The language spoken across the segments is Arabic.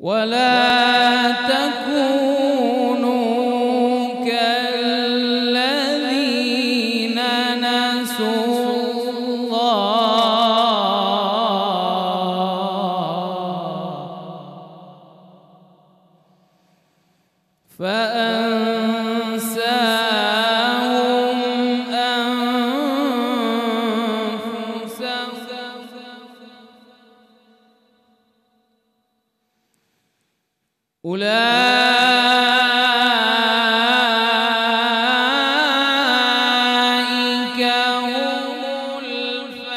ولا تكونوا كالذين نسوا الله. فأنساهم أولئك هم الفاسقون.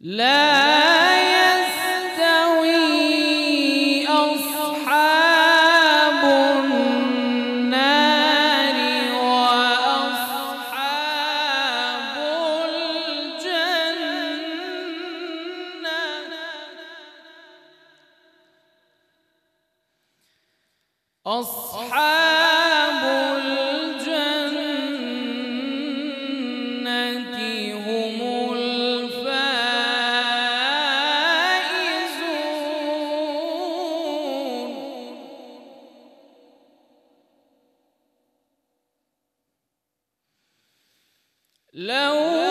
لا أصحاب الجنة هم الفائزون. لو